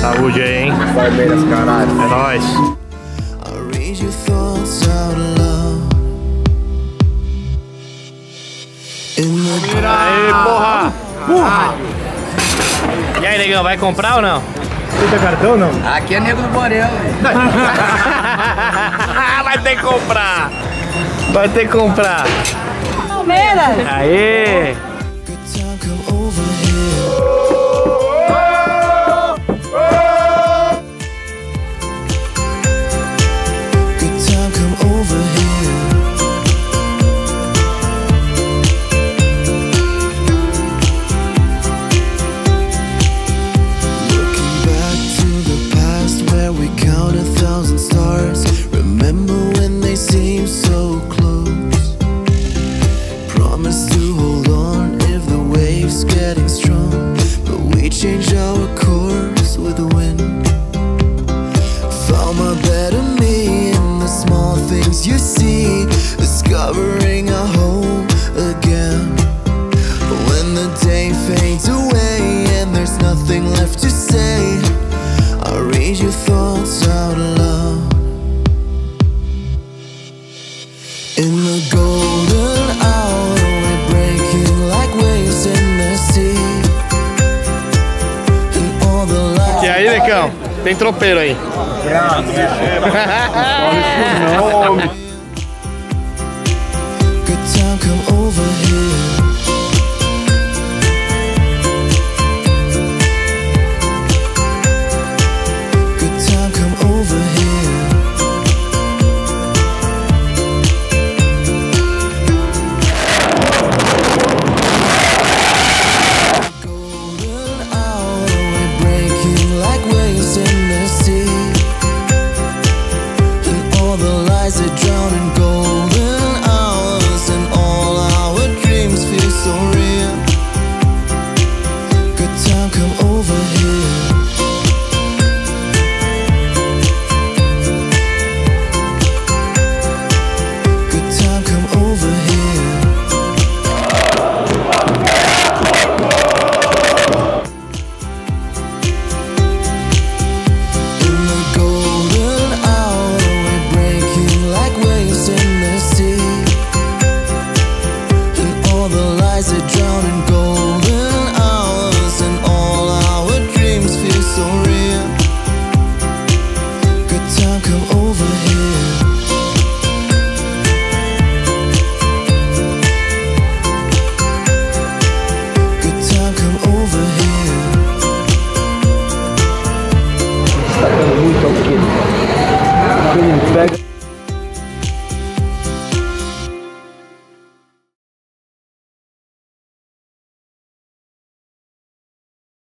Saúde aí, hein? Palmeiras, caralho. É nóis. Aê, porra! Porra! E aí, negão, vai comprar ou não? Tem cartão não? Aqui é nego do Borel, velho. vai ter que comprar! Vai ter que comprar! Palmeiras! Aê! your breaking like waves in the sea E aí, Lecão? Tem tropeiro aí. Olha